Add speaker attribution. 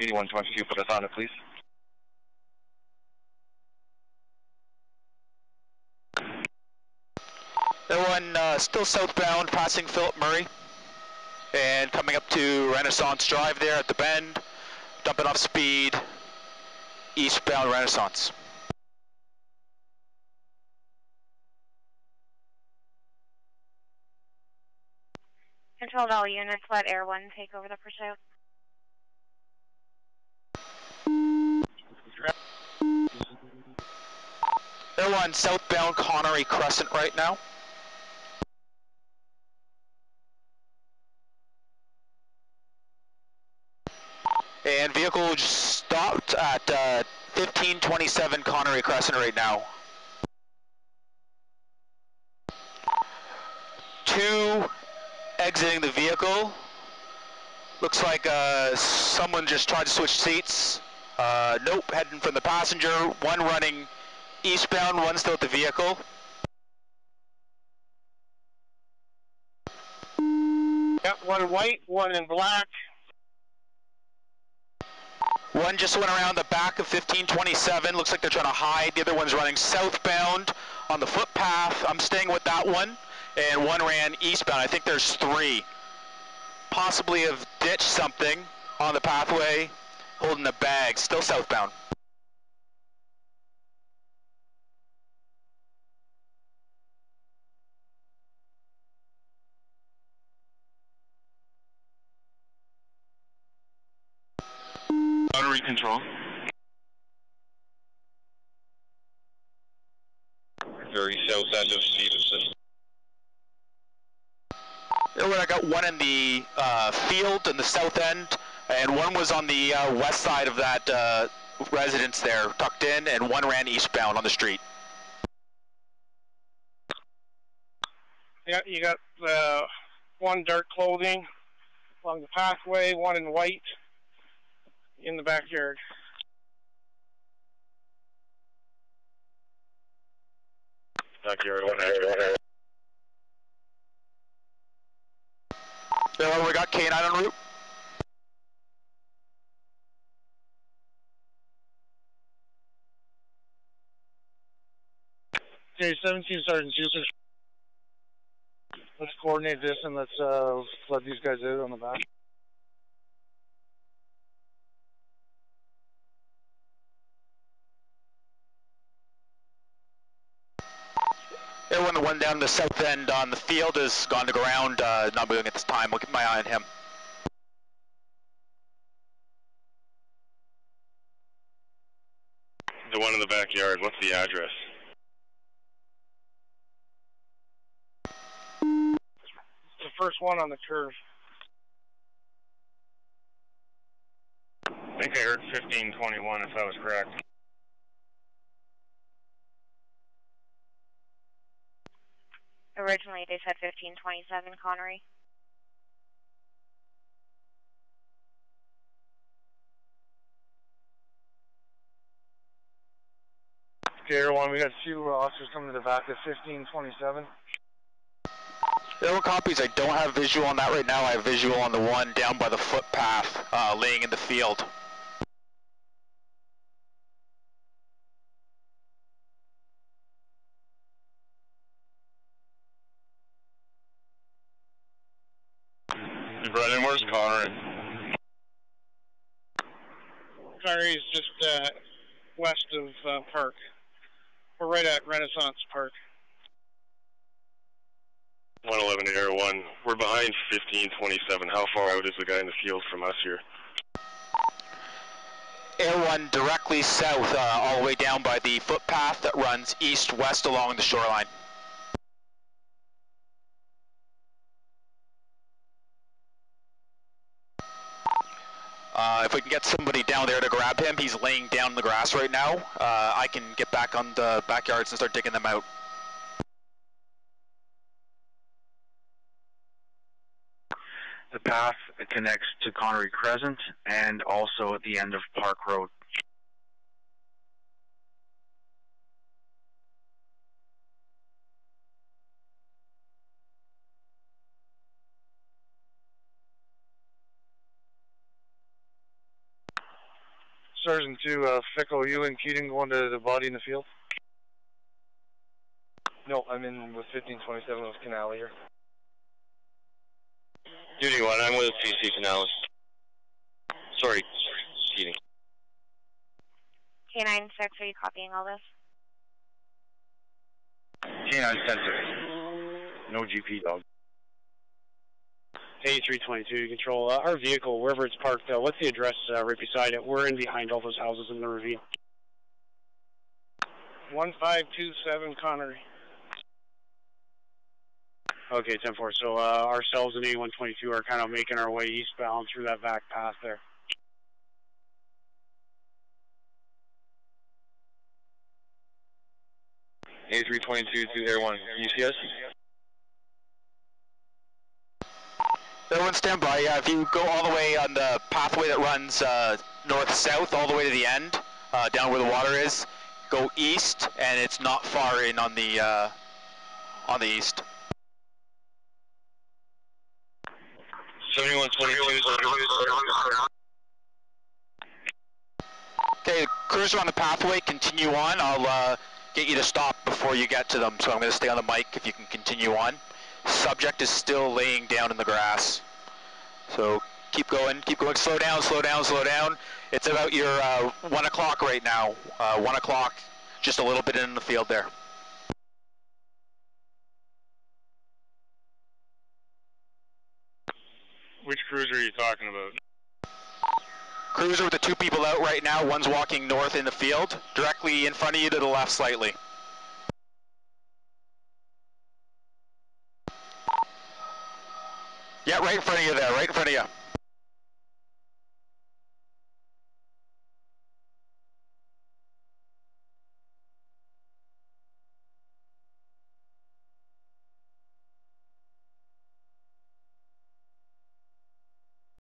Speaker 1: 81 22, put us on it, please.
Speaker 2: Everyone uh, still southbound, passing Philip Murray, and coming up to Renaissance Drive there at the bend, dumping off speed, eastbound Renaissance.
Speaker 3: Controlled all units, let Air 1 take over the pursuit.
Speaker 2: Air 1 southbound Connery Crescent right now. And vehicle stopped at uh, 1527 Connery Crescent right now. Two exiting the vehicle. Looks like uh, someone just tried to switch seats. Uh, nope, heading from the passenger. One running eastbound, one still at the vehicle.
Speaker 4: Got one white, one in black.
Speaker 2: One just went around the back of 1527. Looks like they're trying to hide. The other one's running southbound on the footpath. I'm staying with that one. And one ran eastbound. I think there's three. Possibly have ditched something on the pathway, holding a bag. Still southbound.
Speaker 1: Battery control. Very south end of Stevenson.
Speaker 2: There I got one in the uh, field in the south end, and one was on the uh, west side of that uh, residence there, tucked in, and one ran eastbound on the street.
Speaker 4: Yeah, you got uh, one dark clothing along the pathway, one in white in the backyard.
Speaker 1: Backyard, one area.
Speaker 2: There we got K9 en route.
Speaker 4: Okay, 17 Sergeant Users. Let's coordinate this and let's uh, let these guys out on the back.
Speaker 2: Everyone, the one down the south end on the field has gone to ground, uh, not moving at this time. We'll keep my eye on him.
Speaker 1: The one in the backyard, what's the address?
Speaker 4: The first one on the curve.
Speaker 1: I think I heard 1521 if that was correct.
Speaker 3: Originally, they said 1527 Connery.
Speaker 4: Okay, everyone, we got two officers coming to the back of 1527.
Speaker 2: There were copies. I don't have visual on that right now. I have visual on the one down by the footpath, uh, laying in the field.
Speaker 1: Brennan, where's Connor?
Speaker 4: Connery's just uh, west of uh, Park. We're right at Renaissance Park.
Speaker 1: 111 Air 1. We're behind 1527. How far out is the guy in the field from us here?
Speaker 2: Air 1 directly south, uh, all the way down by the footpath that runs east-west along the shoreline. Uh, if we can get somebody down there to grab him, he's laying down in the grass right now. Uh, I can get back on the backyards and start digging them out.
Speaker 5: The path connects to Connery Crescent and also at the end of Park Road.
Speaker 6: Sergeant 2, uh, Fickle, you and Keating going to the body in the field?
Speaker 7: No, I'm in with 1527 with Canal here.
Speaker 1: Duty 1, I'm with CC Canales. Sorry, Keating.
Speaker 3: K9 6, are you copying all this?
Speaker 6: Canine sensor. No GP dog.
Speaker 8: Hey, 322 control. Uh, our vehicle, wherever it's parked, uh, what's the address uh, right beside it? We're in behind all those houses in the ravine.
Speaker 4: 1527 Connery.
Speaker 8: Okay, 10 4. So uh, ourselves and A122 are kind of making our way eastbound through that back path there.
Speaker 1: A322 to Air 1. You see us?
Speaker 2: Everyone stand by. Yeah, if you go all the way on the pathway that runs uh, north-south all the way to the end, uh, down where the water is, go east, and it's not far in on the uh, on the east.
Speaker 1: 7122.
Speaker 2: Okay, cruiser on the pathway, continue on. I'll uh, get you to stop before you get to them, so I'm going to stay on the mic if you can continue on. Subject is still laying down in the grass. So keep going, keep going. Slow down, slow down, slow down. It's about your uh, 1 o'clock right now. Uh, 1 o'clock, just a little bit in the field there.
Speaker 1: Which cruiser are you talking about?
Speaker 2: Cruiser with the two people out right now. One's walking north in the field, directly in front of you to the left slightly. Yeah, right in front of you there, right in front of you.